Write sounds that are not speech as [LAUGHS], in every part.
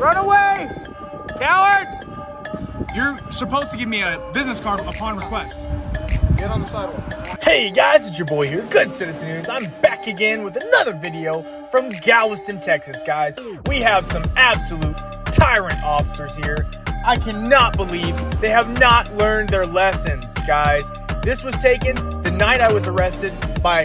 Run away! Cowards! You're supposed to give me a business card upon request. Get on the sidewalk. Hey guys, it's your boy here, Good Citizen News. I'm back again with another video from Galveston, Texas, guys. We have some absolute tyrant officers here. I cannot believe they have not learned their lessons, guys. This was taken the night I was arrested by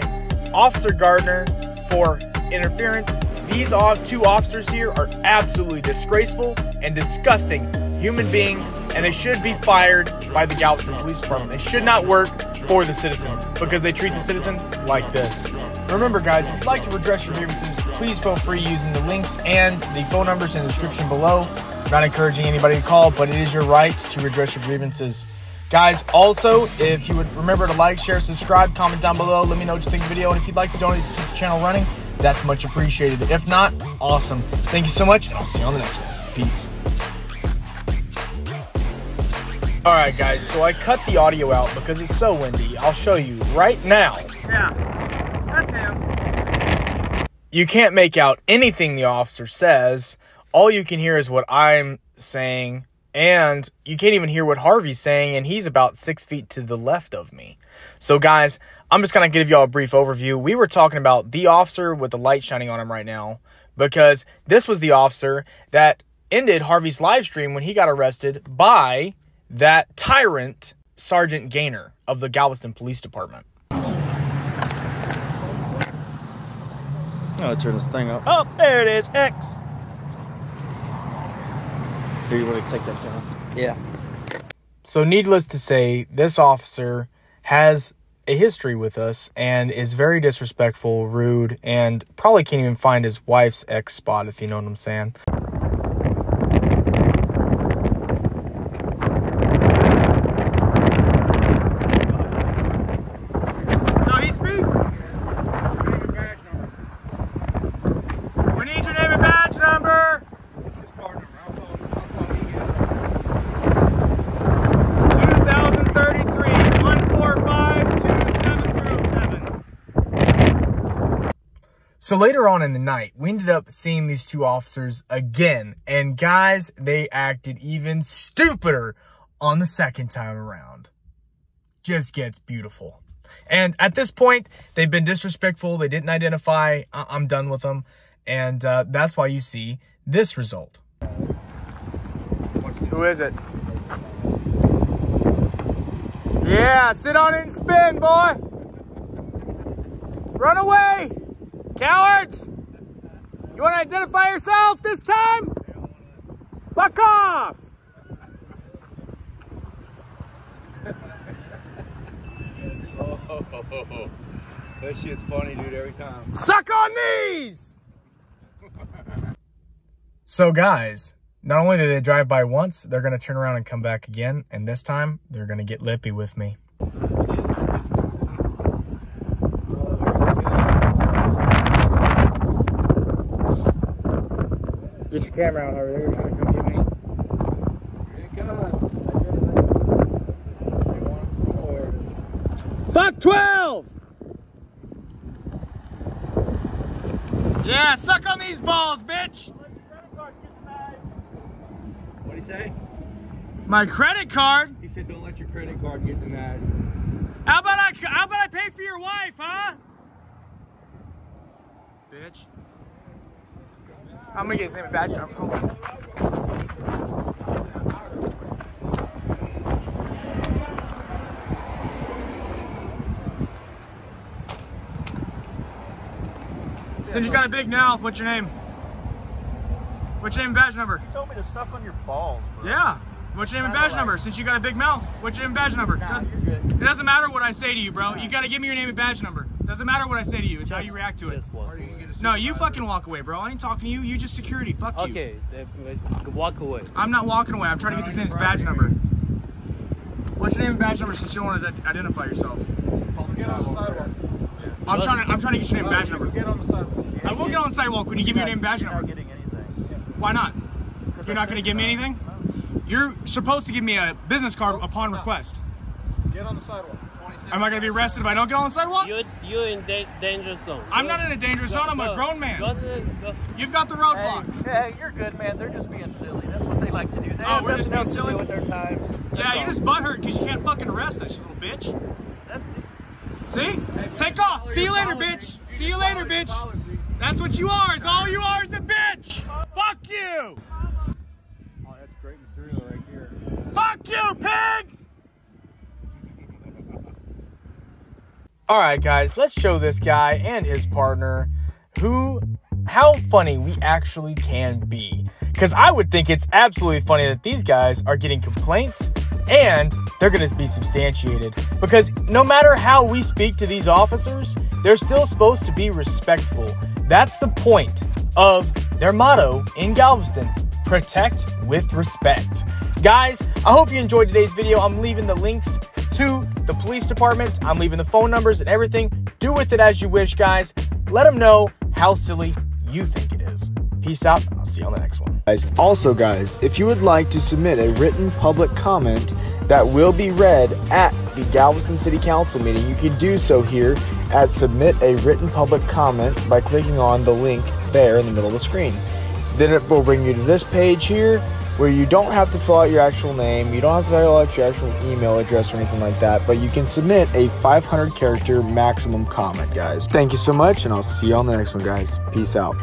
Officer Gardner for interference. These two officers here are absolutely disgraceful and disgusting human beings, and they should be fired by the Galveston Police Department. They should not work for the citizens because they treat the citizens like this. Remember, guys, if you'd like to redress your grievances, please feel free using the links and the phone numbers in the description below. I'm not encouraging anybody to call, but it is your right to redress your grievances. Guys, also, if you would remember to like, share, subscribe, comment down below, let me know what you think of the video, and if you'd like to donate to keep the channel running, that's much appreciated. If not, awesome. Thank you so much, and I'll see you on the next one. Peace. Alright guys, so I cut the audio out because it's so windy. I'll show you right now. Yeah, that's him. You can't make out anything the officer says. All you can hear is what I'm saying, and you can't even hear what Harvey's saying, and he's about six feet to the left of me. So guys, I'm just gonna give y'all a brief overview. We were talking about the officer with the light shining on him right now, because this was the officer that ended Harvey's live stream when he got arrested by that tyrant, Sergeant Gaynor of the Galveston Police Department. Oh, turn this thing up. Oh, there it is. X. Here, you want to take that down? Yeah. So, needless to say, this officer has a history with us and is very disrespectful, rude, and probably can't even find his wife's ex spot, if you know what I'm saying. So later on in the night, we ended up seeing these two officers again. And guys, they acted even stupider on the second time around. Just gets beautiful. And at this point, they've been disrespectful. They didn't identify. I- am done with them. And uh, that's why you see this result. Who is it? Yeah, sit on it and spin, boy. Run away. Cowards! You want to identify yourself this time? Fuck off! oh, [LAUGHS] that shit's funny, dude, every time. Suck on these! so, guys, not only did they drive by once, they're going to turn around and come back again, and this time, they're going to get lippy with me. Get your camera out over there. You're trying to come get me. Fuck 12! Yeah, suck on these balls, bitch! What'd he say? My credit card? He said don't let your credit card get mad. How about I how about I pay for your wife, huh? Bitch. I'm gonna get his name and badge number. Since you got a big mouth, what's your name? What's your name and badge number? You told me to suck on your balls, bro. Yeah. What's your name and badge number? Since you got a big mouth, what's your name and badge number? Nah, you're good. It doesn't matter what I say to you, bro. You gotta give me your name and badge number. Doesn't matter what I say to you. It's how you react to it. Just. No, you fucking walk away, bro. I ain't talking to you. You just security. Fuck you. Okay, then, walk away. I'm not walking away. I'm trying to get this name's badge number. What's your name and badge number since you don't want to identify yourself? Get on the sidewalk. I'm trying to I'm trying to get your name and badge number. Get on the sidewalk. I will get on the sidewalk when you give me your name and badge number. Why not? You're not going to give me anything? You're supposed to give me a business card upon request. Get on the sidewalk. Am I gonna be arrested if I don't get on the sidewalk? You you in da- danger zone. I'm Go- not in a dangerous go- zone. I'm a grown man. Go to the, go. You've got the road blocked. Hey, you're good, man. They're just being silly. That's what they like to do. They Oh, we're just being silly? with their time. Yeah, That's you all. just butthurt because you can't fucking arrest us, you little bitch. That's, See? Take off. See you later, bitch. See you later, bitch. That's what you are. Is all you are is a bitch. Fuck you. Oh, that's great material right here. Fuck you, pigs! All right, guys, let's show this guy and his partner who how funny we actually can be. Cuz I would think it's absolutely funny that these guys are getting complaints and they're going to be substantiated because no matter how we speak to these officers, they're still supposed to be respectful. That's the point of their motto in Galveston protect with respect. Guys, I hope you enjoyed today's video. I'm leaving the links to the police department. I'm leaving the phone numbers and everything. Do with it as you wish, guys. Let them know how silly you think it is. Peace out, I'll see you on the next one. Guys, also guys, if you would like to submit a written public comment that will be read at the Galveston City Council meeting, you can do so here at submit a written public comment by clicking on the link there in the middle of the screen. Then it will bring you to this page here where you don't have to fill out your actual name, you don't have to fill out your actual email address or anything like that, but you can submit a 500 character maximum comment, guys. Thank you so much, and I'll see you on the next one, guys. Peace out.